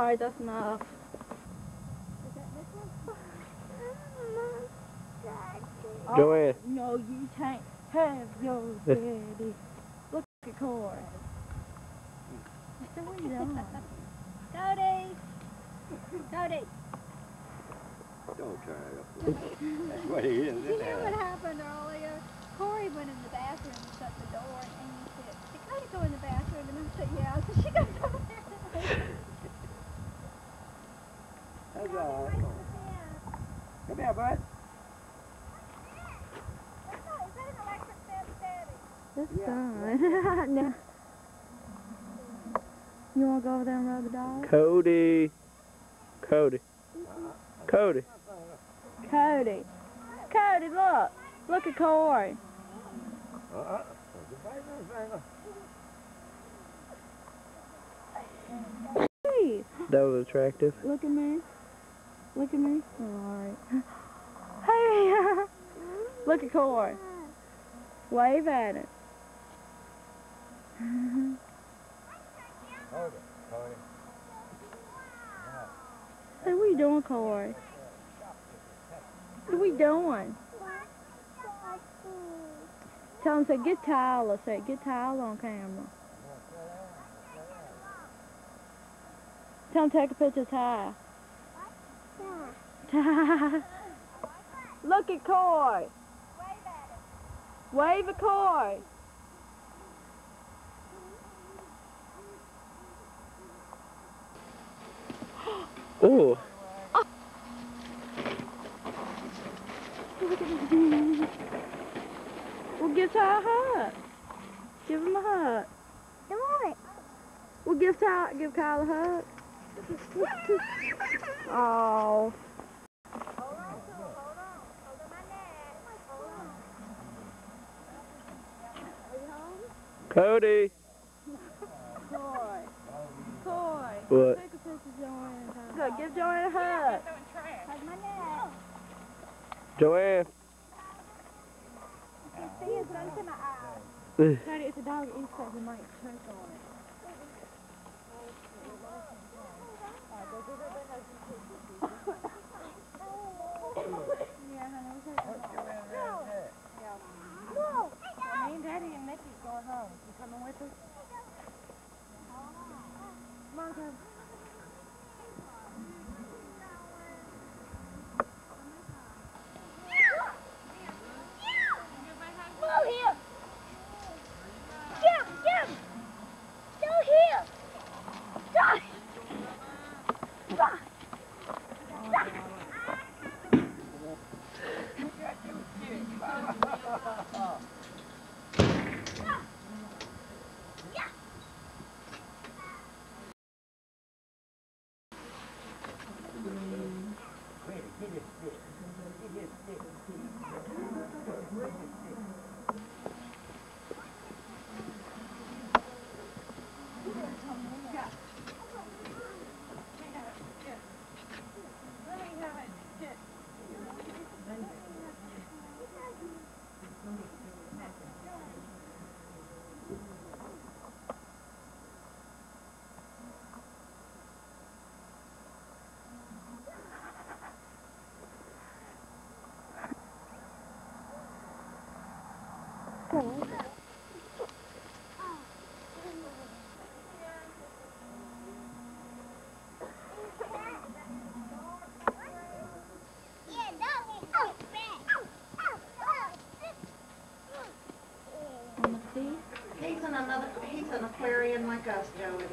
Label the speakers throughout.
Speaker 1: Alright, that's enough.
Speaker 2: Joanne.
Speaker 1: Oh, no, you can't have your daddy. Look at Cory. What are you doing?
Speaker 3: Cody! Cody!
Speaker 4: Don't try it. That's what he is,
Speaker 3: You
Speaker 4: isn't
Speaker 3: know what happened earlier? Cory went in the bathroom and shut the door, and Amy said, Did Cody go in the bathroom? And I said, Yeah. So she goes over there.
Speaker 4: That's all right. Come here, bud.
Speaker 1: It's done. now, you want to go over there and rub the dog?
Speaker 2: Cody. Cody. Cody.
Speaker 1: Cody. Cody, look. Look at Cory.
Speaker 4: Uh-uh.
Speaker 2: That was attractive.
Speaker 1: look at me. Look at me. Oh, alright. Hey, look at Cory. Wave at it.
Speaker 4: Hold it. Hold.
Speaker 1: Hey, what you doing, Cory? What are we doing? Tell him, say, get Tyler. Say, get Tyler on camera. Tell him, take a picture of Ty. Ty. Look at Coy. Wave at Cory.
Speaker 2: Ooh.
Speaker 1: Well, give Ty a hug. Give him a hug. Well, give Ty, give Kyle a hug. Oh.
Speaker 2: Cody.
Speaker 1: Cory. Cory.
Speaker 2: What?
Speaker 1: Take a picture of Joanne. Good, give Joanne a hug.
Speaker 3: Hug my neck.
Speaker 2: Joanne.
Speaker 3: See, it's under my eyes.
Speaker 1: A dog eats that. He might choke on it. Yeah, honey, we take
Speaker 3: No.
Speaker 1: Me and Daddy and Mickey's going home. You coming with us? Come on, come.
Speaker 3: Move here. Jump, jump. Go here. Josh. Josh.
Speaker 5: He's in another, he's an aquarium like us, Joey.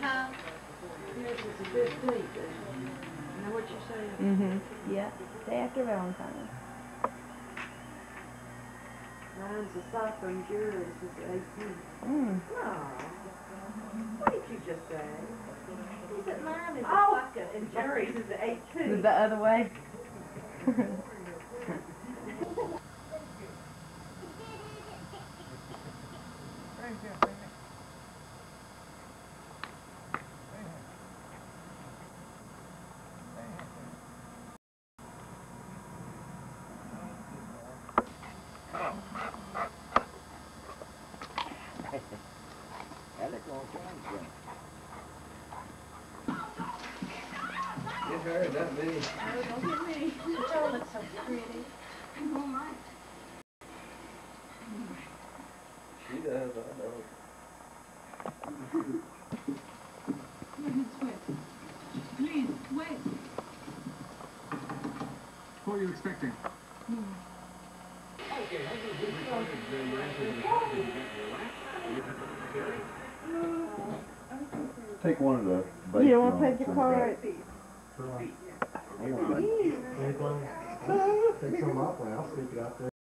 Speaker 5: Huh?
Speaker 1: Mm-hmm. Yeah. They have after Valentine's.
Speaker 5: Mine's a soccer and yours is eighteen.
Speaker 1: Mm.
Speaker 5: No. What did you just say? He said mine is a
Speaker 3: Oh.
Speaker 5: soccer and Jerry's is
Speaker 1: Is
Speaker 5: eighteen.
Speaker 1: it the other way?
Speaker 2: her, not me.
Speaker 5: Oh, looks so pretty.
Speaker 2: She does, I know. Please wait.
Speaker 6: What are you expecting? Okay.
Speaker 7: Take one of the.
Speaker 1: You don't want to take your card?
Speaker 7: I want that.
Speaker 8: Take some up, I'll stick it out there.